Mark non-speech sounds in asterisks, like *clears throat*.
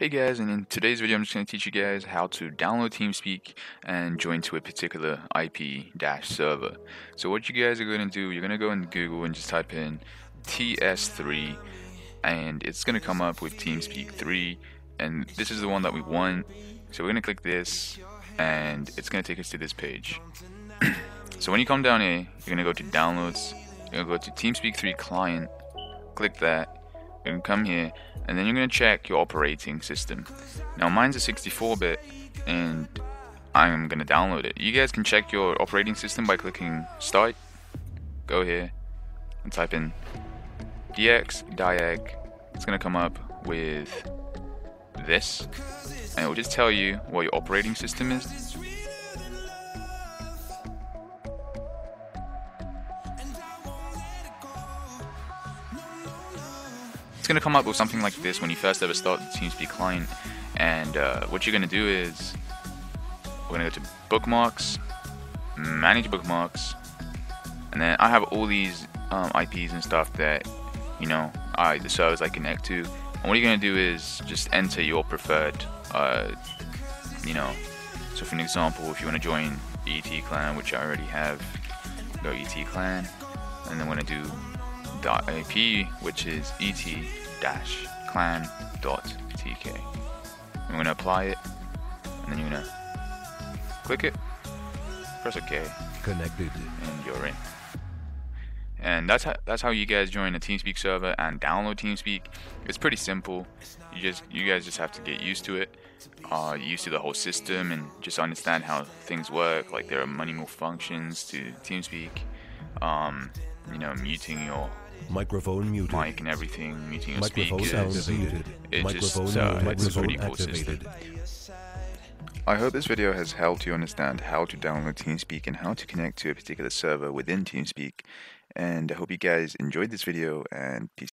Hey guys, and in today's video I'm just going to teach you guys how to download TeamSpeak and join to a particular IP dash server. So what you guys are going to do, you're going to go in Google and just type in TS3 and it's going to come up with TeamSpeak 3 and this is the one that we want. So we're going to click this and it's going to take us to this page. *clears throat* so when you come down here, you're going to go to downloads, you're going to go to TeamSpeak 3 client, click that, you're to come here and then you're to check your operating system. Now mine's a 64-bit and I'm to download it. You guys can check your operating system by clicking start. Go here and type in dx diag. It's to come up with this and it will just tell you what your operating system is. Going to come up with something like this when you first ever start the TeamSpeak client. And uh, what you're going to do is we're going to go to bookmarks, manage bookmarks, and then I have all these um, IPs and stuff that you know I the servers I connect to. And what you're going to do is just enter your preferred, uh, you know. So for an example, if you want to join ET clan, which I already have, go ET clan, and then want to do .ip, which is et-clan.tk. I'm going to apply it, and then you're going to click it, press OK, connected, and you're in. And that's how that's how you guys join a TeamSpeak server and download TeamSpeak. It's pretty simple. You just you guys just have to get used to it, uh, used to the whole system, and just understand how things work. Like there are many more functions to TeamSpeak. Um, you know, muting your Microphone muted. Mic and everything, muting your Microphone speakers. muted. It Microphone just, uh, muted. it's pretty Microphone cool system. I hope this video has helped you understand how to download TeamSpeak and how to connect to a particular server within TeamSpeak. And I hope you guys enjoyed this video and peace.